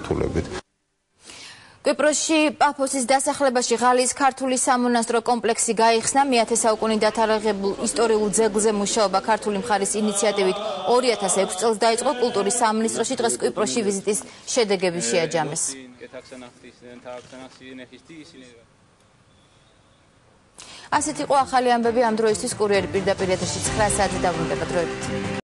მიმართულებით. კვიპროსში პაფოსის დასახლებაში ღალის ქართული სამონასტრო კომპლექსი გაიხსნა მე-10 საუკუნით დათარიღებულ ისტორიულ ძეგლზე მუშაობა ქართული მხარის ინიციატივით 2006 წელს დაიწყო კულტურის სამინისტროში დღეს კვიპროსში ვიზიტის შედეგები შეაჯამეს. ასეთ იყო ახალი ამბები ამ დროისთვის კურიერი პირდაპირ ეთერში 9 საათი დაბრუნდება დროებით.